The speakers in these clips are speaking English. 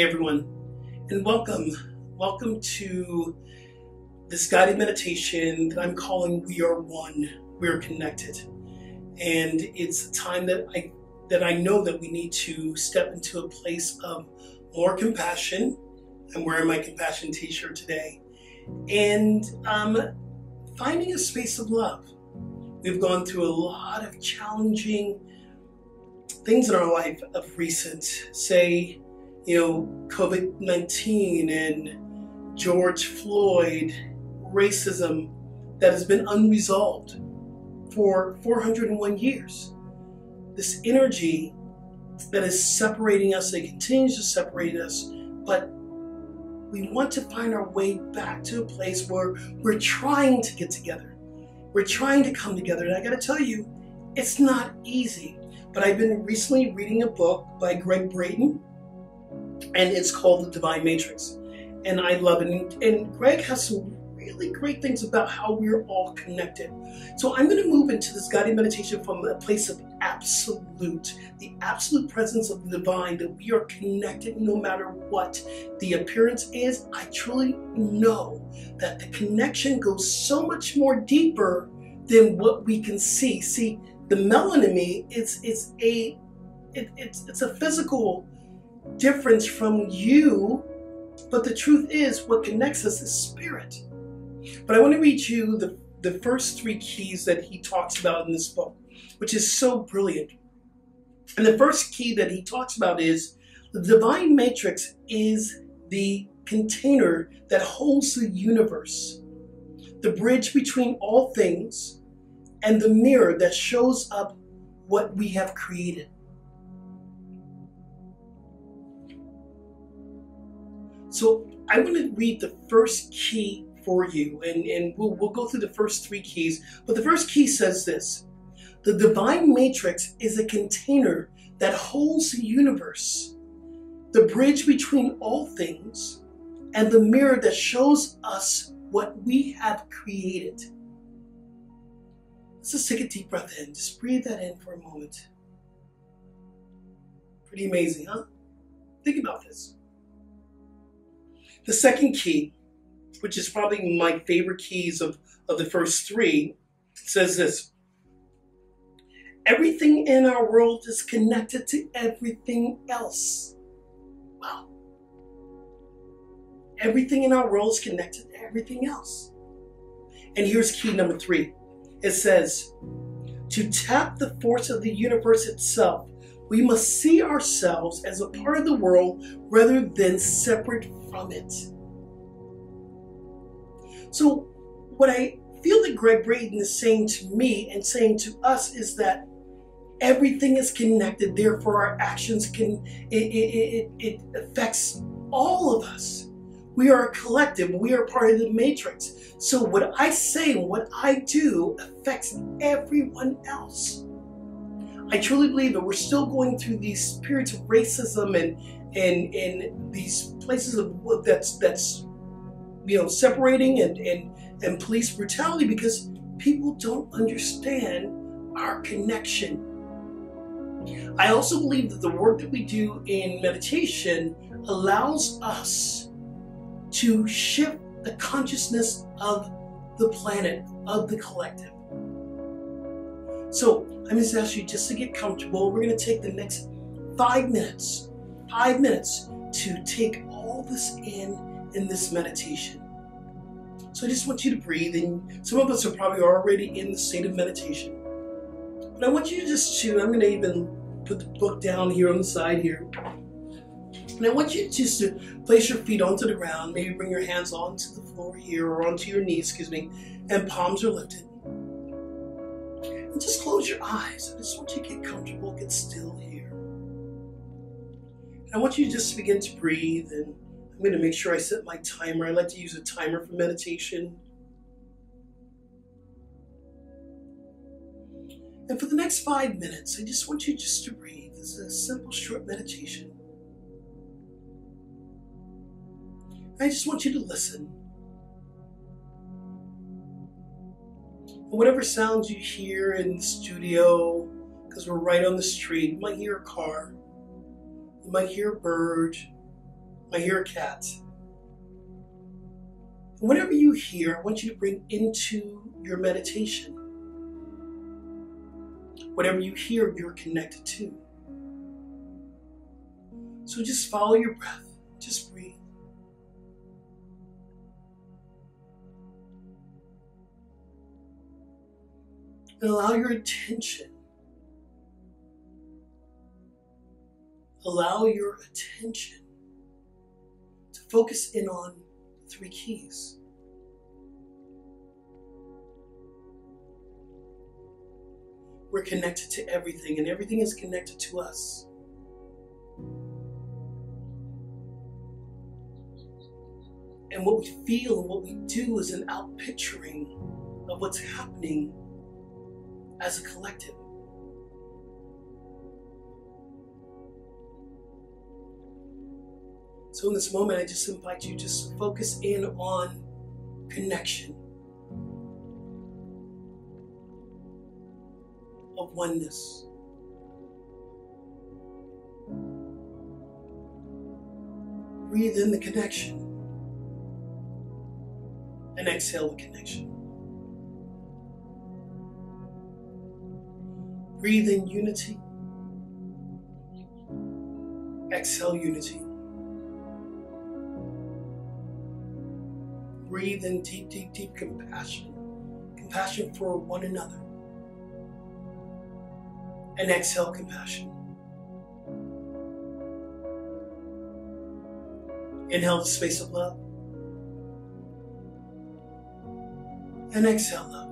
Everyone, and welcome. Welcome to this guided meditation that I'm calling We Are One, We Are Connected. And it's a time that I that I know that we need to step into a place of more compassion. I'm wearing my compassion t-shirt today. And um, finding a space of love. We've gone through a lot of challenging things in our life of recent, say, you know, COVID 19 and George Floyd, racism that has been unresolved for 401 years. This energy that is separating us, that continues to separate us, but we want to find our way back to a place where we're trying to get together. We're trying to come together. And I got to tell you, it's not easy. But I've been recently reading a book by Gregg Braden, and it's called The Divine Matrix. And I love it. And, and Gregg has some really great things about how we're all connected. So I'm going to move into this guided meditation from a place of absolute, the absolute presence of the divine, that we are connected no matter what the appearance is. I truly know that the connection goes so much more deeper than what we can see. See, the melanin me is it's a it, it's it's a physical difference from you, but the truth is what connects us is spirit. But I want to read you the, the first three keys that he talks about in this book, which is so brilliant. And the first key that he talks about is the divine matrix is the container that holds the universe, the bridge between all things, and the mirror that shows up what we have created. So I want to read the first key for you, and, and we'll, we'll go through the first three keys. But the first key says this The divine matrix is a container that holds the universe, the bridge between all things, and the mirror that shows us what we have created. Let's just take a deep breath in. Just breathe that in for a moment. Pretty amazing, huh? Think about this. The second key, which is probably my favorite keys of, of the first three, says this Everything in our world is connected to everything else. Wow. Everything in our world is connected to everything else. And here's key number three it says, to tap the force of the universe itself, we must see ourselves as a part of the world rather than separate from it. So, what I feel that Gregg Braden is saying to me and saying to us is that everything is connected, therefore, our actions can, it, it, it, it affects all of us. We are a collective, we are part of the matrix. So what I say what I do affects everyone else. I truly believe that we're still going through these periods of racism and and and these places of that's that's you know separating and and and police brutality because people don't understand our connection. I also believe that the work that we do in meditation allows us to shift the consciousness of the planet, of the collective. So I'm going to ask you just to get comfortable. We're going to take the next five minutes, five minutes to take all this in in this meditation. So I just want you to breathe, and some of us are probably already in the state of meditation. But I want you just to, I'm going to even put the book down here on the side here. And I want you just to place your feet onto the ground, maybe bring your hands onto the floor here or onto your knees, excuse me, and palms are lifted. Just close your eyes. I just want you to get comfortable, get still here. And I want you to just begin to breathe and I'm going to make sure I set my timer. I like to use a timer for meditation. And for the next five minutes, I just want you just to breathe. This is a simple, short meditation. I just want you to listen. Whatever sounds you hear in the studio, because we're right on the street, you might hear a car, you might hear a bird, I hear a cat. Whatever you hear, I want you to bring into your meditation. Whatever you hear, you're connected to. So just follow your breath. Just breathe. Allow your attention, allow your attention to focus in on three keys. We're connected to everything, and everything is connected to us. And what we feel and what we do is an outpicturing of what's happening as a collective. So in this moment, I just invite you just focus in on connection of oneness. Breathe in the connection and exhale the connection. Breathe in unity. Exhale unity. Breathe in deep, deep, deep compassion. Compassion for one another. And exhale compassion. Inhale the space of love. And exhale love.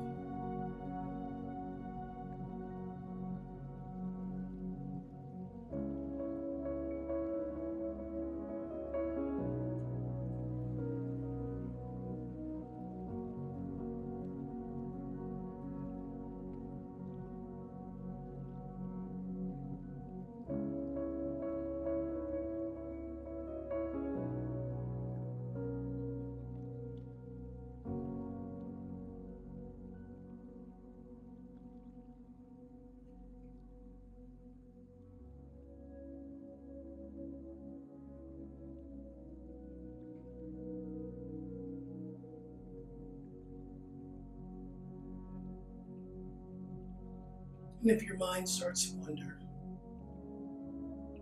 And if your mind starts to wander,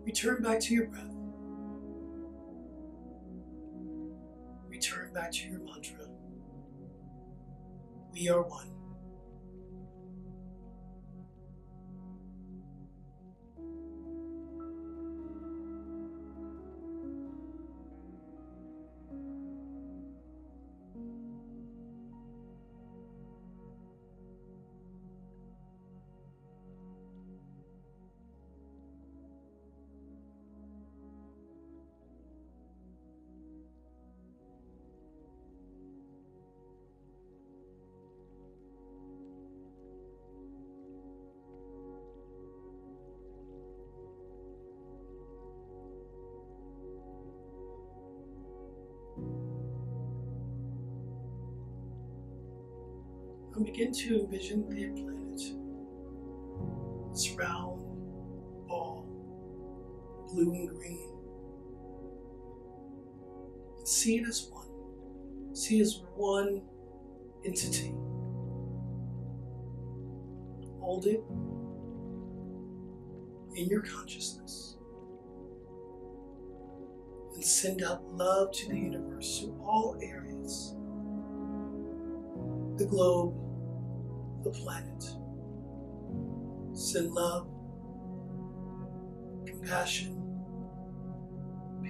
return back to your breath. Return back to your mantra. We are one. And begin to envision the planet. This round ball, blue and green. See it as one. See it as one entity. Hold it in your consciousness and send out love to the universe, to all areas the globe, the planet. Send love, compassion,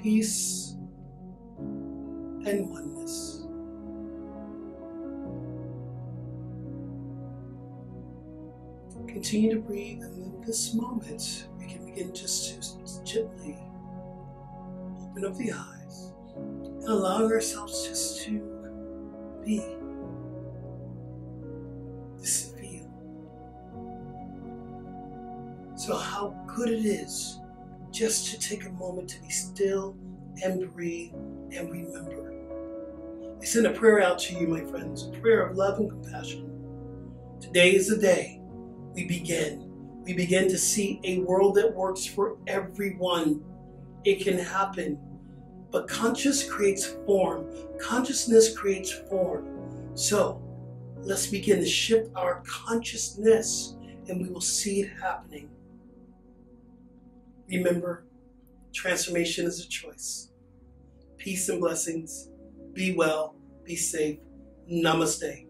peace, and oneness. Continue to breathe, and in this moment, we can begin just to gently open up the eyes and allowing ourselves just to be. How good it is just to take a moment to be still and breathe and remember. I send a prayer out to you, my friends, a prayer of love and compassion. Today is the day we begin. We begin to see a world that works for everyone. It can happen. But conscious creates form. Consciousness creates form. So let's begin to shift our consciousness and we will see it happening. Remember, transformation is a choice. Peace and blessings. Be well, be safe. Namaste.